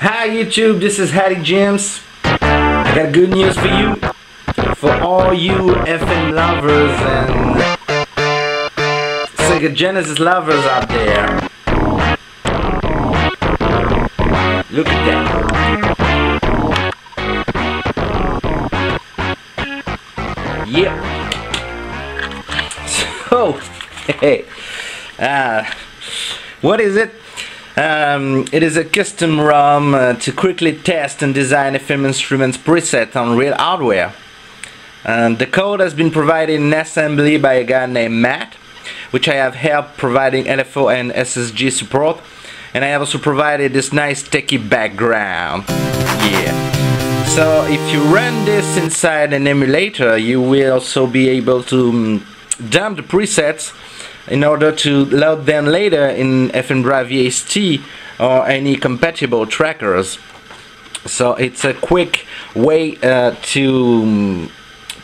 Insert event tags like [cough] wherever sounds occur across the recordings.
Hi YouTube, this is Aly James. I got good news for you. For all you FM lovers and Sega Genesis lovers out there. Look at that. Yep. [laughs] So, hey, uh, what is it? Um, it is a custom ROM uh, to quickly test and design FM instruments preset on real hardware. And the code has been provided in assembly by a guy named Matt, which I have helped providing LFO and SSG support. And I have also provided this nice techie background. Yeah. So if you run this inside an emulator, you will also be able to um, dump the presets in order to load them later in FM Drive VST or any compatible trackers. So it's a quick way uh, to um,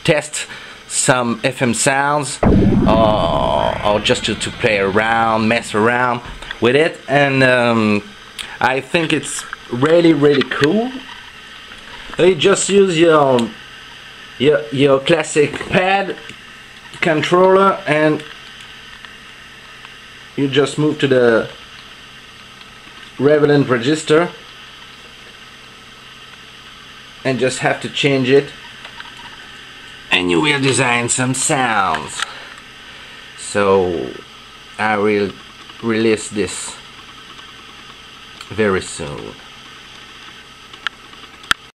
test some FM sounds or, or just to, to play around, mess around with it and um, I think it's really really cool. You just use your your, your classic pad controller and you just move to the relevant register and just have to change it. And you will design some sounds. So I will release this very soon